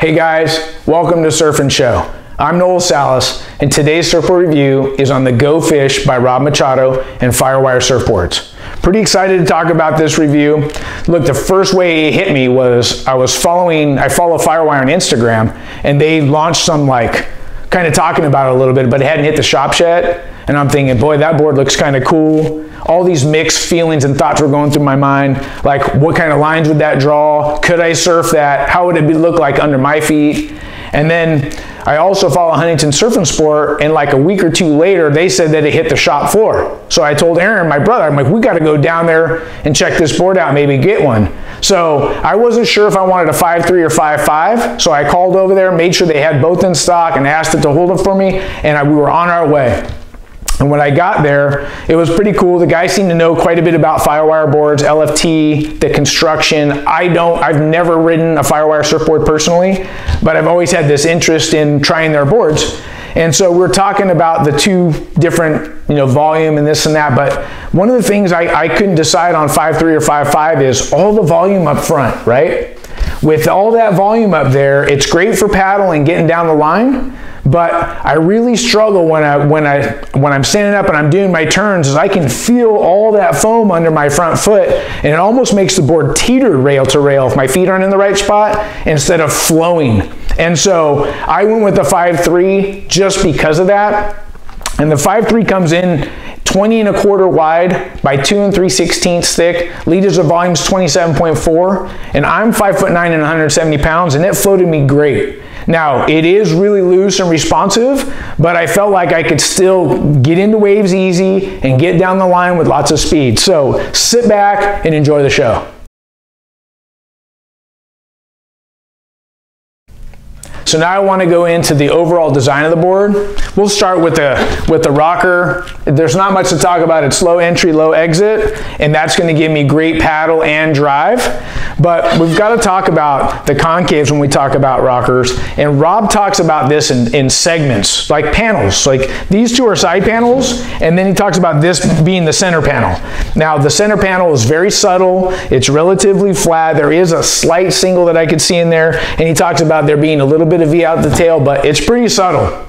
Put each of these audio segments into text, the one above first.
Hey guys, welcome to Surf and Show. I'm Noel Salas, and today's surfboard review is on the Go Fish by Rob Machado and Firewire Surfboards. Pretty excited to talk about this review. Look, the first way it hit me was I was following, I follow Firewire on Instagram, and they launched some like, kind of talking about it a little bit, but it hadn't hit the shops yet. And I'm thinking, boy, that board looks kind of cool. All these mixed feelings and thoughts were going through my mind. Like, what kind of lines would that draw? Could I surf that? How would it be, look like under my feet? And then I also follow Huntington Surf and Sport, and like a week or two later, they said that it hit the shop floor. So I told Aaron, my brother, I'm like, we got to go down there and check this board out, maybe get one. So I wasn't sure if I wanted a 5.3 or 5.5, so I called over there, made sure they had both in stock, and asked it to hold it for me, and I, we were on our way. And when I got there, it was pretty cool. The guy seemed to know quite a bit about firewire boards, LFT, the construction. I don't, I've never ridden a firewire surfboard personally, but I've always had this interest in trying their boards. And so we're talking about the two different, you know, volume and this and that. But one of the things I, I couldn't decide on 5.3 or 5.5 is all the volume up front, right? With all that volume up there, it's great for paddling, getting down the line, but I really struggle when I when I when I'm standing up and I'm doing my turns is I can feel all that foam under my front foot and it almost makes the board teeter rail to rail if my feet aren't in the right spot instead of flowing. And so I went with the 5.3 just because of that. And the 5.3 comes in 20 and a quarter wide by 2 and 3 sixteenths thick. Liters of volume is 27.4. And I'm 5 foot 9 and 170 pounds, and it floated me great. Now, it is really loose and responsive, but I felt like I could still get into waves easy and get down the line with lots of speed. So sit back and enjoy the show. So now I want to go into the overall design of the board. We'll start with the, with the rocker. There's not much to talk about. It's low entry, low exit, and that's going to give me great paddle and drive. But we've got to talk about the concaves when we talk about rockers. And Rob talks about this in, in segments, like panels. Like these two are side panels, and then he talks about this being the center panel. Now the center panel is very subtle. It's relatively flat. There is a slight single that I could see in there, and he talks about there being a little bit of V out the tail, but it's pretty subtle.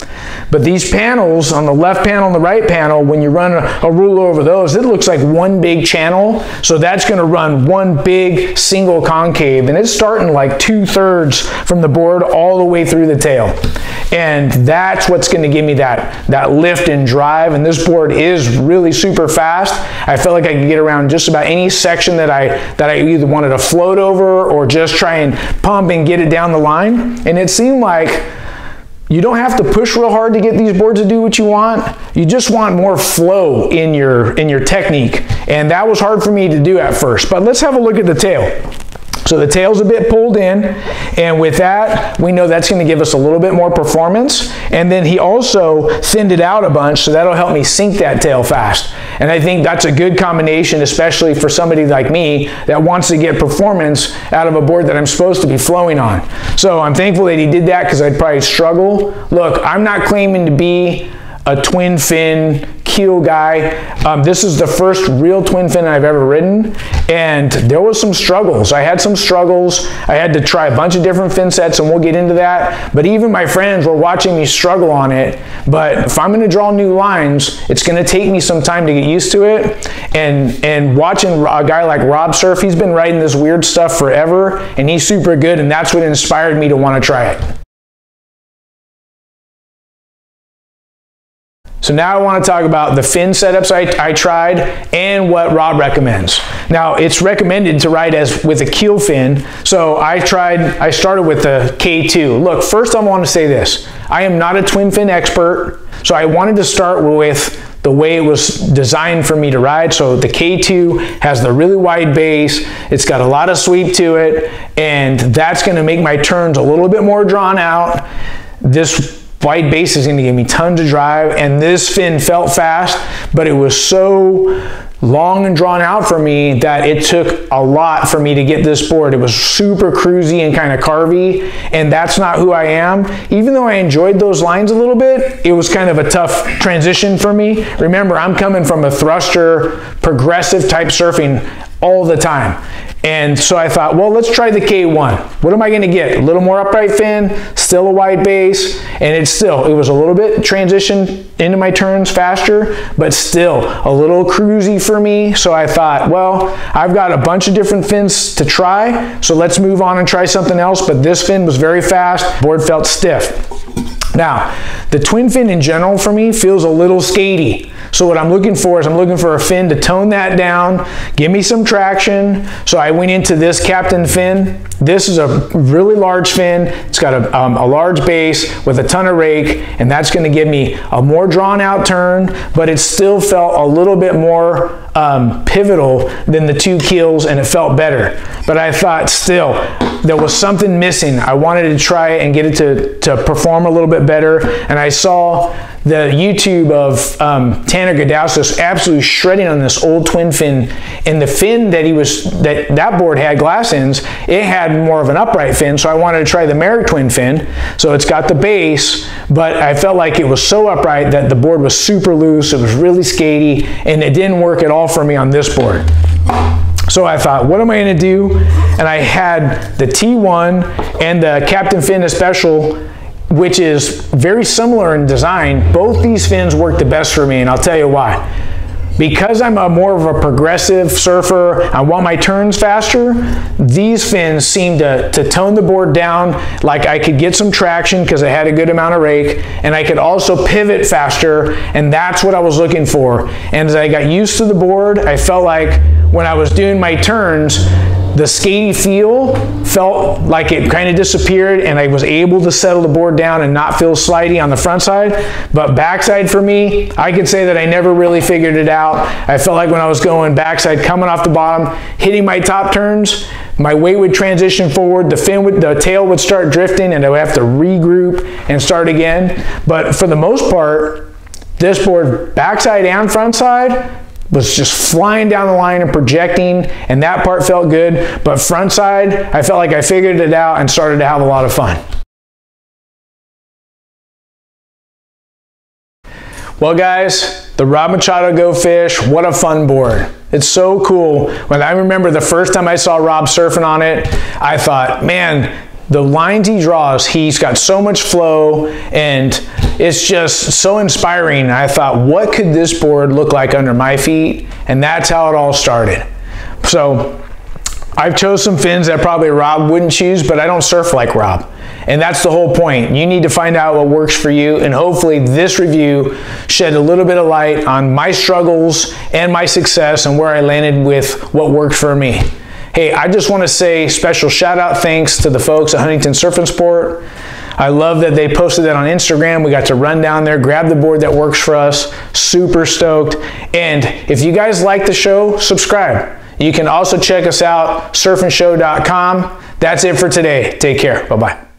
But these panels, on the left panel and the right panel, when you run a, a ruler over those, it looks like one big channel. So that's going to run one big single concave. And it's starting like two thirds from the board all the way through the tail. And that's what's going to give me that, that lift and drive. And this board is really super fast. I felt like I could get around just about any section that I, that I either wanted to float over or just try and pump and get it down the line. And it seemed like you don't have to push real hard to get these boards to do what you want. You just want more flow in your, in your technique. And that was hard for me to do at first. But let's have a look at the tail. So the tail's a bit pulled in, and with that, we know that's going to give us a little bit more performance. And then he also thinned it out a bunch, so that'll help me sink that tail fast. And I think that's a good combination, especially for somebody like me that wants to get performance out of a board that I'm supposed to be flowing on. So I'm thankful that he did that because I'd probably struggle. Look, I'm not claiming to be a twin fin keel guy. Um, this is the first real twin fin I've ever ridden, and there was some struggles. I had some struggles. I had to try a bunch of different fin sets, and we'll get into that. But even my friends were watching me struggle on it. But if I'm going to draw new lines, it's going to take me some time to get used to it. And and watching a guy like Rob surf, he's been riding this weird stuff forever, and he's super good, and that's what inspired me to want to try it. So now I want to talk about the fin setups I, I, tried and what Rob recommends. Now it's recommended to ride as with a keel fin. So I tried, I started with the K2. Look, first I want to say this. I am not a twin fin expert. So I wanted to start with the way it was designed for me to ride. So the K2 has the really wide base. It's got a lot of sweep to it. And that's going to make my turns a little bit more drawn out. This White base is going to give me tons of drive, and this fin felt fast, but it was so long and drawn out for me that it took a lot for me to get this board. It was super cruisy and kind of carvy, and that's not who I am. Even though I enjoyed those lines a little bit, it was kind of a tough transition for me. Remember, I'm coming from a thruster, progressive type surfing all the time. And so I thought, well, let's try the K1. What am I going to get? A little more upright fin, still a wide base, and it's still, it was a little bit transition into my turns faster, but still a little cruisy for me. So I thought, well, I've got a bunch of different fins to try, so let's move on and try something else. But this fin was very fast, board felt stiff. Now, the twin fin in general for me feels a little skaty. So what I'm looking for is I'm looking for a fin to tone that down, give me some traction. So I went into this Captain fin. This is a really large fin. It's got a, um, a large base with a ton of rake, and that's gonna give me a more drawn out turn, but it still felt a little bit more um, pivotal than the two keels and it felt better. But I thought still, there was something missing. I wanted to try and get it to, to perform a little bit better. And I saw the YouTube of um, Tanner Gudelj absolutely shredding on this old twin fin. And the fin that he was, that that board had glass ends, it had more of an upright fin. So I wanted to try the Merrick twin fin. So it's got the base, but I felt like it was so upright that the board was super loose. It was really skaty, and it didn't work at all for me on this board. So I thought, what am I going to do? And I had the T1 and the Captain Fin Special, which is very similar in design. Both these fins work the best for me, and I'll tell you why. Because I'm a more of a progressive surfer, I want my turns faster, these fins seem to, to tone the board down like I could get some traction because I had a good amount of rake and I could also pivot faster and that's what I was looking for. And as I got used to the board, I felt like when I was doing my turns, the skating feel felt like it kind of disappeared and I was able to settle the board down and not feel slidey on the front side. But backside for me, I could say that I never really figured it out. I felt like when I was going backside, coming off the bottom, hitting my top turns, my weight would transition forward, the fin would, the tail would start drifting and I would have to regroup and start again. But for the most part, this board, backside and front side, was just flying down the line and projecting, and that part felt good. But front side, I felt like I figured it out and started to have a lot of fun. Well, guys, the Rob Machado Go Fish, what a fun board. It's so cool. When I remember the first time I saw Rob surfing on it, I thought, man, the lines he draws, he's got so much flow and it's just so inspiring. I thought, what could this board look like under my feet? And that's how it all started. So I've chose some fins that probably Rob wouldn't choose, but I don't surf like Rob. And that's the whole point. You need to find out what works for you, and hopefully, this review shed a little bit of light on my struggles and my success and where I landed with what worked for me. Hey, I just want to say special shout out thanks to the folks at Huntington Surf and Sport. I love that they posted that on Instagram. We got to run down there, grab the board that works for us. Super stoked. And if you guys like the show, subscribe. You can also check us out, surfandshow.com. That's it for today. Take care. Bye bye.